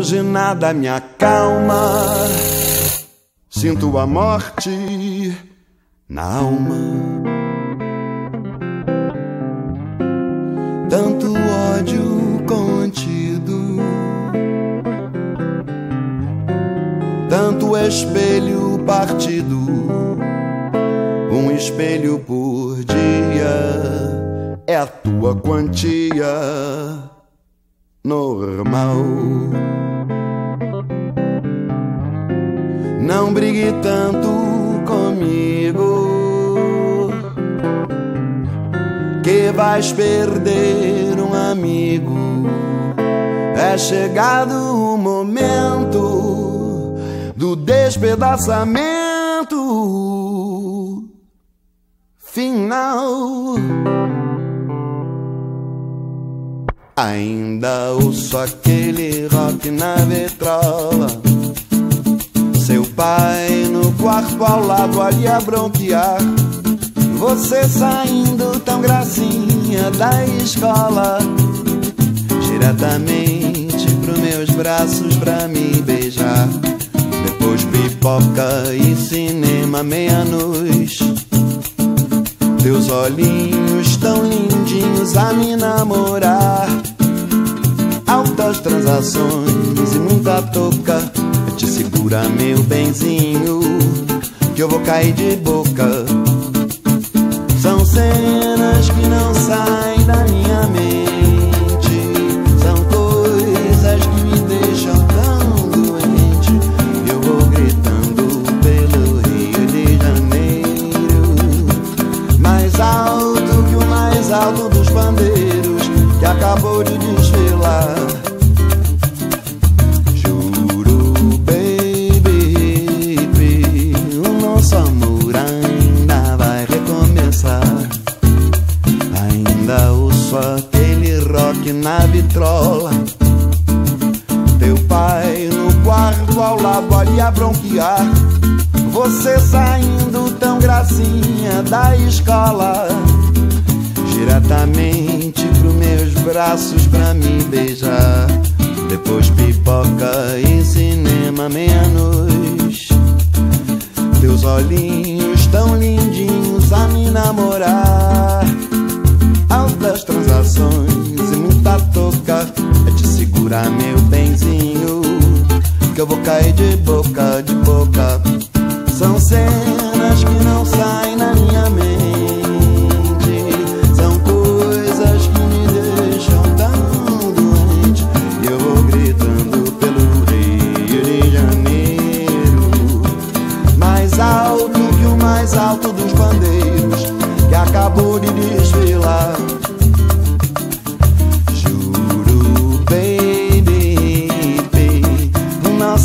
Hoje nada me acalma. Sinto a morte na alma. Tanto ódio contido, tanto espelho partido, um espelho por dia é a tua quantia normal. Não brigue tanto comigo, que vais perder um amigo. É chegado o momento do despedaçamento final. Ainda ouço aquele rock na vitrola. Pai no quarto ao lado ali a bronquear. Você saindo tão gracinha da escola. Diretamente pros meus braços pra me beijar. Depois pipoca e cinema meia-noite. Teus olhinhos tão lindinhos a me namorar altas transações e muita toca. Te segura, meu benzinho, que eu vou cair de boca. São cenas que não saem da minha mente. Na vitrola. Teu pai no quarto ao lado ali a bronquear. Você saindo tão gracinha da escola diretamente pros meus braços pra me beijar. Depois pipoca e cinema meia-noite. Teus olhinhos tão lindinhos a me namorar.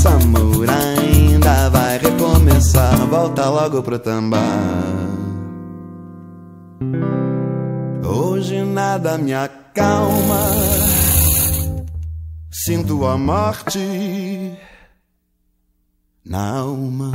Amor ainda vai recomeçar. Volta logo pro tambar. Hoje nada me acalma. Sinto a morte na alma.